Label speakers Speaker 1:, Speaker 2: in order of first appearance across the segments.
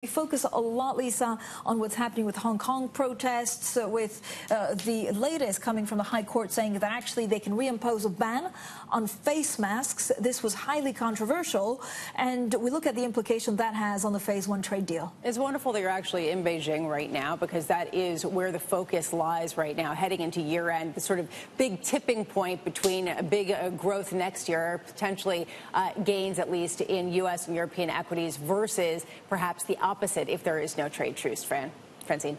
Speaker 1: We focus a lot, Lisa, on what's happening with Hong Kong protests, uh, with uh, the latest coming from the High Court saying that actually they can reimpose a ban on face masks. This was highly controversial, and we look at the implication that has on the Phase 1 trade deal.
Speaker 2: It's wonderful that you're actually in Beijing right now because that is where the focus lies right now, heading into year end, the sort of big tipping point between a big uh, growth next year, potentially uh, gains at least in U.S. and European equities versus perhaps the opposite if there is no trade truce, Fran. Francine.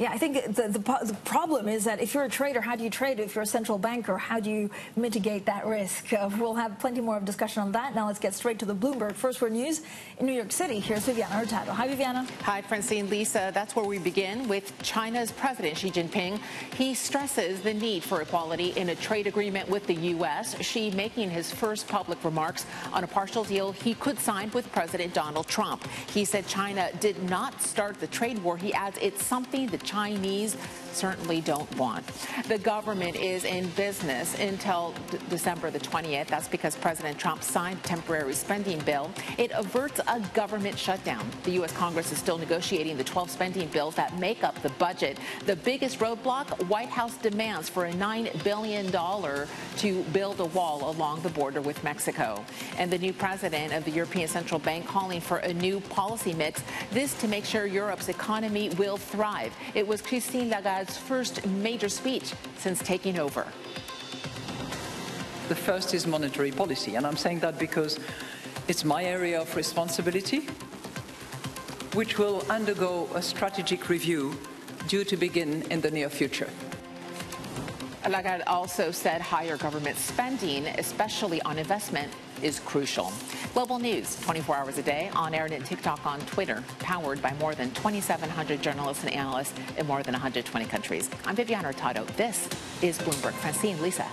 Speaker 1: Yeah, I think the, the, the, problem is that if you're a trader, how do you trade? If you're a central banker, how do you mitigate that risk? Uh, we'll have plenty more of discussion on that. Now let's get straight to the Bloomberg First Word News in New York City. Here's Viviana Hurtado. Hi, Viviana.
Speaker 3: Hi, Francine. Lisa, that's where we begin with China's President Xi Jinping. He stresses the need for equality in a trade agreement with the U.S. Xi making his first public remarks on a partial deal he could sign with President Donald Trump. He said China did not start the trade war. He adds it's something that Chinese certainly don't want. The government is in business until December the 20th. That's because President Trump signed a temporary spending bill. It averts a government shutdown. The U.S. Congress is still negotiating the 12 spending bills that make up the budget. The biggest roadblock, White House demands for a $9 billion to build a wall along the border with Mexico. And the new president of the European Central Bank calling for a new policy mix, this to make sure Europe's economy will thrive. It was Christine Lagarde's first major speech since taking over.
Speaker 4: The first is monetary policy, and I'm saying that because it's my area of responsibility, which will undergo a strategic review due to begin in the near future.
Speaker 3: Lagarde also said higher government spending, especially on investment, is crucial. Global news 24 hours a day on air and TicToc on Twitter, powered by more than 2,700 journalists and analysts in more than 120 countries. I'm Viviana Hurtado. This is Bloomberg. Francine, Lisa.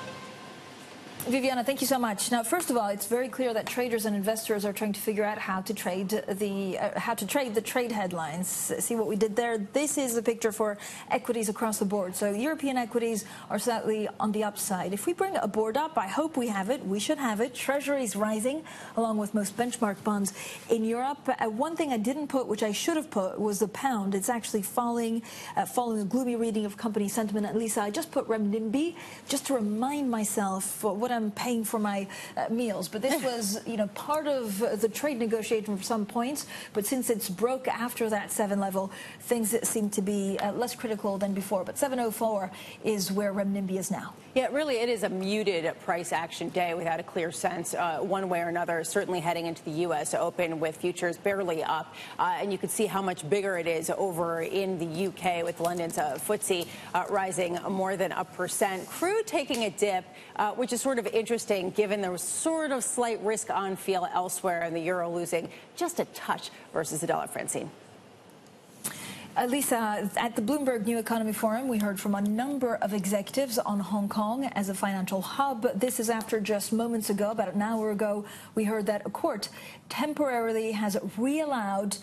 Speaker 1: Viviana, thank you so much. Now, first of all, it's very clear that traders and investors are trying to figure out how to trade the uh, how to trade the trade headlines. See what we did there. This is the picture for equities across the board. So European equities are slightly on the upside. If we bring a board up, I hope we have it. We should have it. Treasuries rising, along with most benchmark bonds in Europe. Uh, one thing I didn't put, which I should have put, was the pound. It's actually falling, uh, following a gloomy reading of company sentiment. And Lisa, I just put renminbi just to remind myself what I'm paying for my uh, meals. But this was, you know, part of the trade negotiation for some points. But since it's broke after that seven level, things seem to be uh, less critical than before. But 704 is where renminbi is now.
Speaker 2: Yeah, really, it is a muted price action day without a clear sense, uh, one way or another. Certainly heading into the U.S. Open with futures barely up, uh, and you can see how much bigger it is over in the U.K. with London's uh, FTSE uh, rising more than a percent. Crude taking a dip, uh, which is sort of interesting given there was sort of slight risk on feel elsewhere, and the euro losing just a touch versus the dollar. Francine.
Speaker 1: Uh, Lisa, at the Bloomberg New Economy Forum, we heard from a number of executives on Hong Kong as a financial hub. This is after just moments ago, about an hour ago, we heard that a court temporarily has reallowed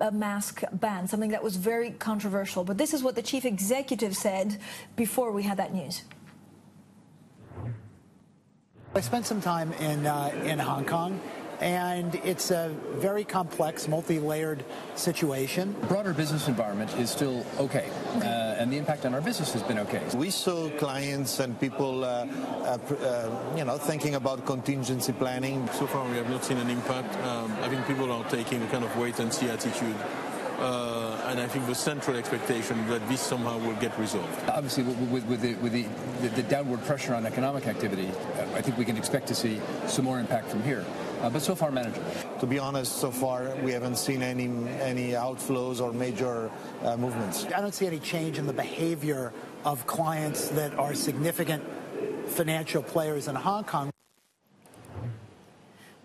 Speaker 1: a mask ban, something that was very controversial. But this is what the chief executive said before we had that news.
Speaker 5: I spent some time in uh, in Hong Kong and it's a very complex, multi-layered situation.
Speaker 6: Broader business environment is still okay, uh, and the impact on our business has been okay.
Speaker 7: We saw clients and people, uh, uh, uh, you know, thinking about contingency planning.
Speaker 8: So far, we have not seen an impact. Um, I think people are taking a kind of wait-and-see attitude. Uh, and I think the central expectation that this somehow will get resolved.
Speaker 6: Obviously, with, with, the, with the, the, the, downward pressure on economic activity, I think we can expect to see some more impact from here. Uh, but so far manageable.
Speaker 7: To be honest, so far we haven't seen any any outflows or major uh, movements.
Speaker 5: I don't see any change in the behavior of clients that are significant financial players in Hong Kong.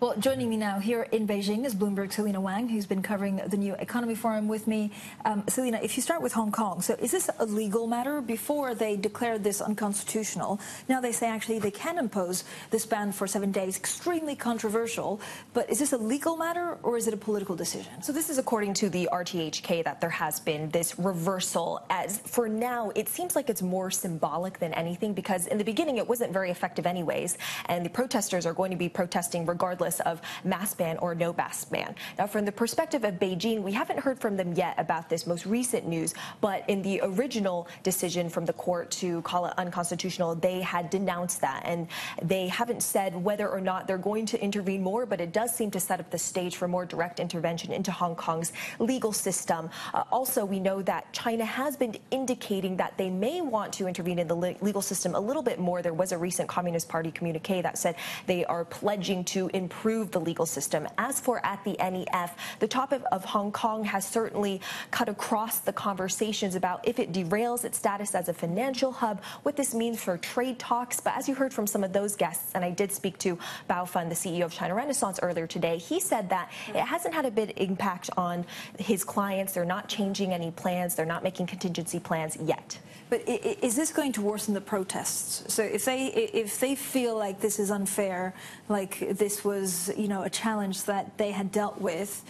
Speaker 1: Well, joining me now here in Beijing is Bloomberg's Selina Wang, who's been covering the new economy forum with me. Um, Selina, if you start with Hong Kong, so is this a legal matter? Before they declared this unconstitutional, now they say actually they can impose this ban for seven days. Extremely controversial, but is this a legal matter or is it a political decision?
Speaker 9: So this is according to the RTHK that there has been this reversal. As for now, it seems like it's more symbolic than anything because in the beginning it wasn't very effective anyways, and the protesters are going to be protesting regardless regardless of mask ban or no mask ban. Now, from the perspective of Beijing, we haven't heard from them yet about this most recent news, but in the original decision from the court to call it unconstitutional, they had denounced that. And they haven't said whether or not they're going to intervene more, but it does seem to set up the stage for more direct intervention into Hong Kong's legal system. Uh, also, we know that China has been indicating that they may want to intervene in the legal system a little bit more. There was a recent Communist Party communique that said they are pledging to improve the legal system. As for at the NEF, the topic of Hong Kong has certainly cut across the conversations about if it derails its status as a financial hub, what this means for trade talks. But as you heard from some of those guests, and I did speak to Bao Fan, the CEO of China Renaissance, earlier today, he said that it hasn't had a big impact on his clients. They're not changing any plans. They're not making contingency plans yet.
Speaker 1: But is this going to worsen the protests? So if they if they feel like this is unfair, like this was you know a challenge that they had dealt with,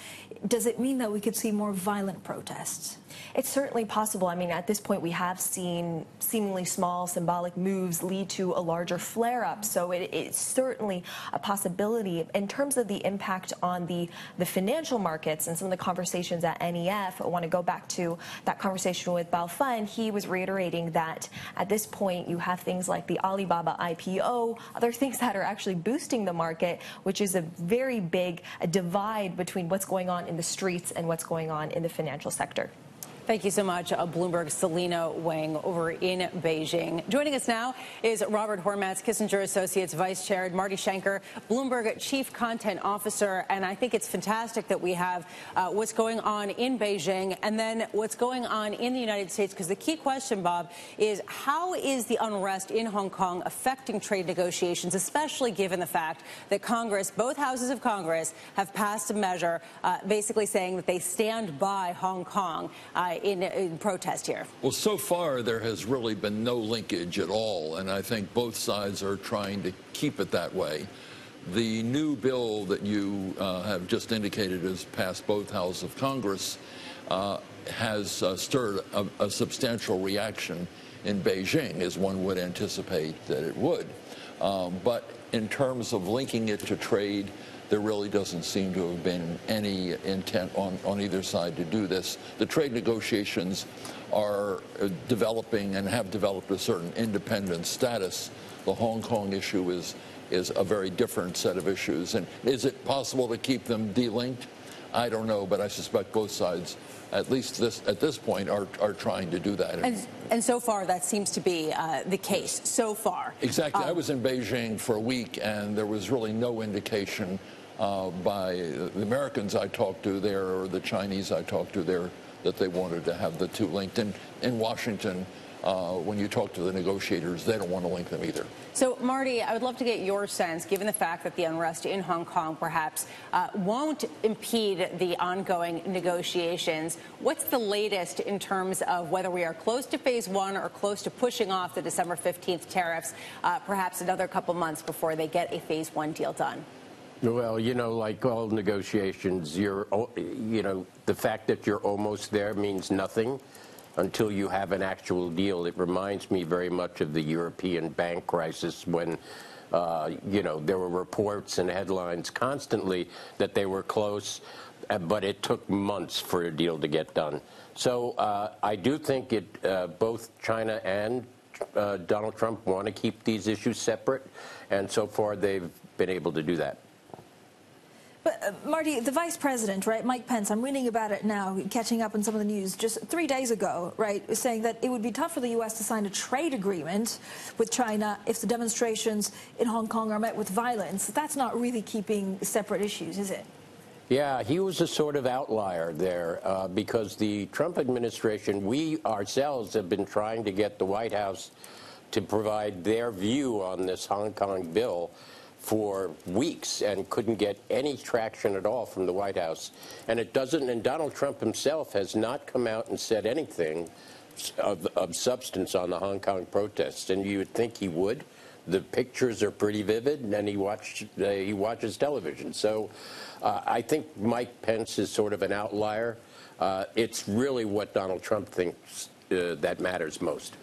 Speaker 1: does it mean that we could see more violent protests?
Speaker 9: It's certainly possible. I mean, at this point, we have seen seemingly small symbolic moves lead to a larger flare up. So it, it's certainly a possibility. In terms of the impact on the, the financial markets and some of the conversations at NEF, I want to go back to that conversation with Bao Fan. He was reiterating that at this point, you have things like the Alibaba IPO, other things that are actually boosting the market, which is a very big a divide between what's going on in the streets and what's going on in the financial sector.
Speaker 2: Thank you so much, Bloomberg Bloomberg's Selina Wang over in Beijing. Joining us now is Robert Hormats, Kissinger Associates Vice Chair, Marty Schenker, Bloomberg Chief Content Officer. And I think it's fantastic that we have uh, what's going on in Beijing and then what's going on in the United States. Because the key question, Bob, is how is the unrest in Hong Kong affecting trade negotiations, especially given the fact that Congress, both houses of Congress, have passed a measure uh, basically saying that they stand by Hong Kong. Uh, in, in protest here?
Speaker 10: Well, so far there has really been no linkage at all, and I think both sides are trying to keep it that way. The new bill that you uh, have just indicated has passed both houses of Congress uh, has uh, stirred a, a, substantial reaction in Beijing, as one would anticipate that it would. Um, but in terms of linking it to trade, there really doesn't seem to have been any intent on, on either side to do this. The trade negotiations are uh, developing and have developed a certain independent status. The Hong Kong issue is is a very different set of issues. And is it possible to keep them delinked? I don't know, but I suspect both sides, at least this, at this point, are, are trying to do that.
Speaker 2: And, and so far, that seems to be uh, the case. So far,
Speaker 10: exactly. Um, I was in Beijing for a week, and there was really no indication uh, by the Americans I talked to there or the Chinese I talked to there that they wanted to have the two linked. And in Washington, uh, when you talk to the negotiators, they don't want to link them either.
Speaker 2: So, Marty, I would love to get your sense, given the fact that the unrest in Hong Kong perhaps uh, won't impede the ongoing negotiations. What's the latest in terms of whether we are close to phase one or close to pushing off the December 15th tariffs, uh, perhaps another couple months before they get a phase one deal done?
Speaker 11: Well, you know, like all negotiations, you're, you know, the fact that you're almost there means nothing until you have an actual deal. It reminds me very much of the European bank crisis when, uh, you know, there were reports and headlines constantly that they were close, uh, but it took months for a deal to get done. So uh, I do think it, uh, both China and uh, Donald Trump want to keep these issues separate, and so far they've been able to do that.
Speaker 1: But uh, Marty, the vice president, right, Mike Pence, I'm reading about it now, catching up on some of the news just three days ago, right, saying that it would be tough for the U.S. to sign a trade agreement with China if the demonstrations in Hong Kong are met with violence. That's not really keeping separate issues, is it?
Speaker 11: Yeah, he was a sort of outlier there uh, because the Trump administration, we ourselves have been trying to get the White House to provide their view on this Hong Kong bill for weeks and couldn't get any traction at all from the White House. And it doesn't, and Donald Trump himself has not come out and said anything of, of substance on the Hong Kong protests. And you would think he would. The pictures are pretty vivid, and he watched uh, he watches television. So uh, I think Mike Pence is sort of an outlier. Uh, it's really what Donald Trump thinks uh, that matters most.